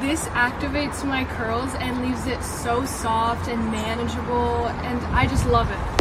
This activates my curls and leaves it so soft and manageable and I just love it.